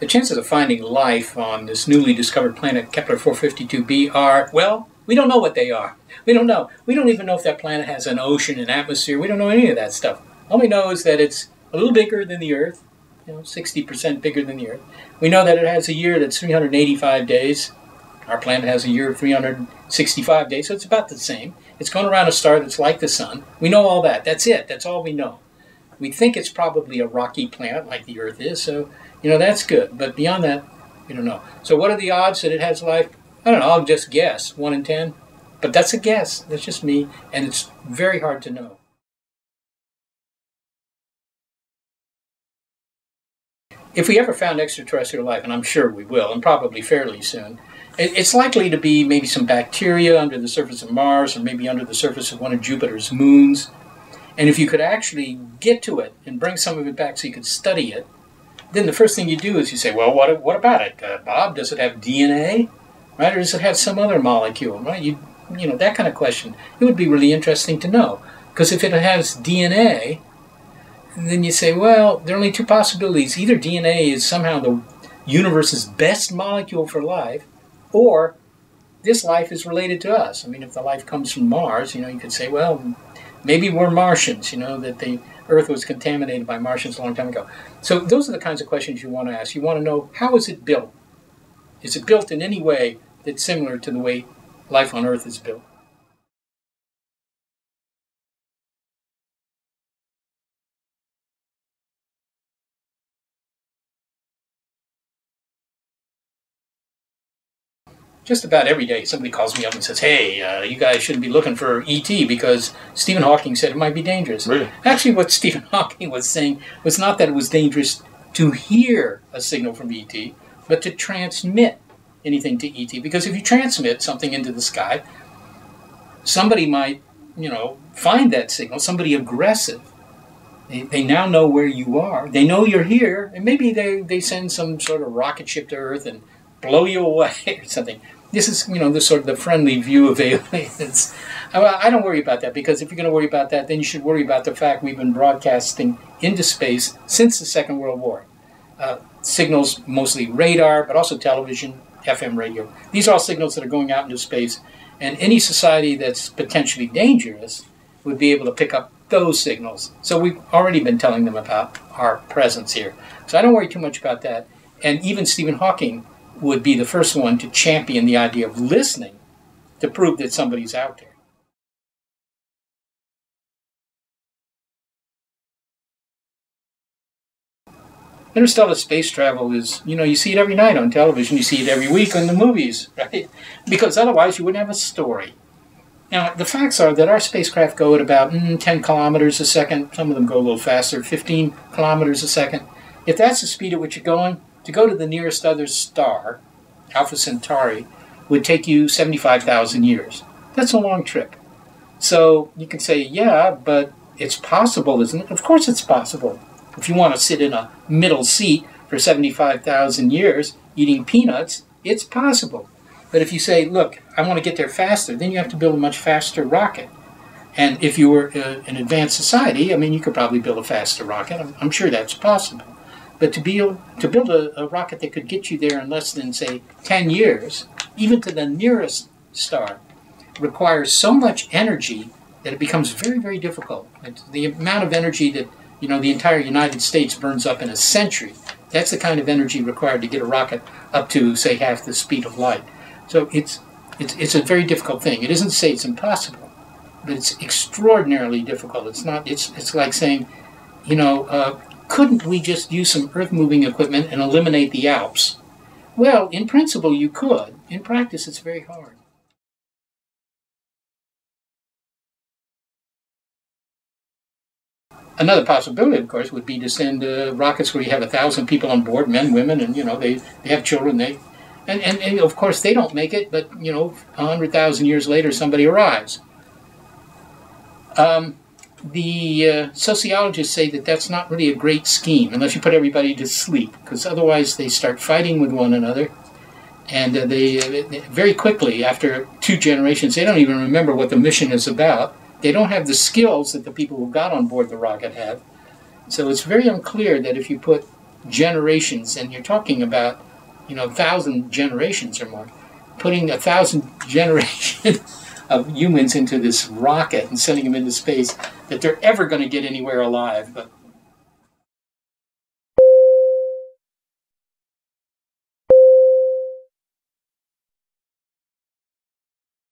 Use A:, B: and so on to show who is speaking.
A: the chances of finding life on this newly discovered planet Kepler 452b are, well, we don't know what they are. We don't know. We don't even know if that planet has an ocean, an atmosphere. We don't know any of that stuff. All we know is that it's a little bigger than the Earth, you know, 60% bigger than the Earth. We know that it has a year that's 385 days. Our planet has a year of 365 days, so it's about the same. It's going around a star that's like the Sun. We know all that. That's it. That's all we know. We think it's probably a rocky planet like the Earth is, so, you know, that's good. But beyond that, we don't know. So what are the odds that it has life? I don't know. I'll just guess. 1 in 10. But that's a guess. That's just me, and it's very hard to know. If we ever found extraterrestrial life, and I'm sure we will, and probably fairly soon, it's likely to be maybe some bacteria under the surface of Mars or maybe under the surface of one of Jupiter's moons. And if you could actually get to it and bring some of it back so you could study it, then the first thing you do is you say, well, what, what about it, uh, Bob? Does it have DNA? Right? Or does it have some other molecule? Right? You, you know, that kind of question. It would be really interesting to know. Because if it has DNA, then you say, well, there are only two possibilities. Either DNA is somehow the universe's best molecule for life, or this life is related to us. I mean, if the life comes from Mars, you know, you could say, well, maybe we're Martians, you know, that the Earth was contaminated by Martians a long time ago. So those are the kinds of questions you want to ask. You want to know, how is it built? Is it built in any way that's similar to the way life on Earth is built? Just about every day somebody calls me up and says, "Hey, uh, you guys shouldn't be looking for ET because Stephen Hawking said it might be dangerous."
B: Really?
A: Actually, what Stephen Hawking was saying was not that it was dangerous to hear a signal from ET, but to transmit anything to ET. Because if you transmit something into the sky, somebody might, you know, find that signal. Somebody aggressive. They, they now know where you are. They know you're here, and maybe they, they send some sort of rocket ship to Earth and blow you away or something this is you know the sort of the friendly view of aliens. I don't worry about that because if you're going to worry about that, then you should worry about the fact we've been broadcasting into space since the Second World War. Uh, signals, mostly radar, but also television, FM radio. These are all signals that are going out into space, and any society that's potentially dangerous would be able to pick up those signals. So we've already been telling them about our presence here. So I don't worry too much about that. And even Stephen Hawking would be the first one to champion the idea of listening to prove that somebody's out there. Interstellar space travel is, you know, you see it every night on television, you see it every week in the movies, right? Because otherwise you wouldn't have a story. Now, the facts are that our spacecraft go at about mm, 10 kilometers a second. Some of them go a little faster, 15 kilometers a second. If that's the speed at which you're going, to go to the nearest other star, Alpha Centauri, would take you 75,000 years. That's a long trip. So you can say, yeah, but it's possible, isn't it? Of course it's possible. If you want to sit in a middle seat for 75,000 years eating peanuts, it's possible. But if you say, look, I want to get there faster, then you have to build a much faster rocket. And if you were uh, an advanced society, I mean, you could probably build a faster rocket. I'm, I'm sure that's possible. But to build to build a, a, rocket that could get you there in less than say 10 years, even to the nearest star, requires so much energy that it becomes very very difficult. It's the amount of energy that you know the entire United States burns up in a century. That's the kind of energy required to get a rocket up to say half the speed of light. So it's it's it's a very difficult thing. It isn't to say it's impossible, but it's extraordinarily difficult. It's not. It's it's like saying, you know, uh, couldn't we just use some earth moving equipment and eliminate the Alps? Well, in principle, you could. In practice, it's very hard. Another possibility, of course, would be to send uh, rockets where you have a thousand people on board, men, women, and you know they, they have children. They, and, and, and of course they don't make it, but you know a hundred thousand years later somebody arrives. Um, the uh, sociologists say that that's not really a great scheme unless you put everybody to sleep, because otherwise they start fighting with one another. And uh, they uh, very quickly, after two generations, they don't even remember what the mission is about. They don't have the skills that the people who got on board the rocket have. So it's very unclear that if you put generations, and you're talking about, you know, a thousand generations or more, putting a thousand generations of humans into this rocket and sending them into space, that they're ever going to get anywhere alive. But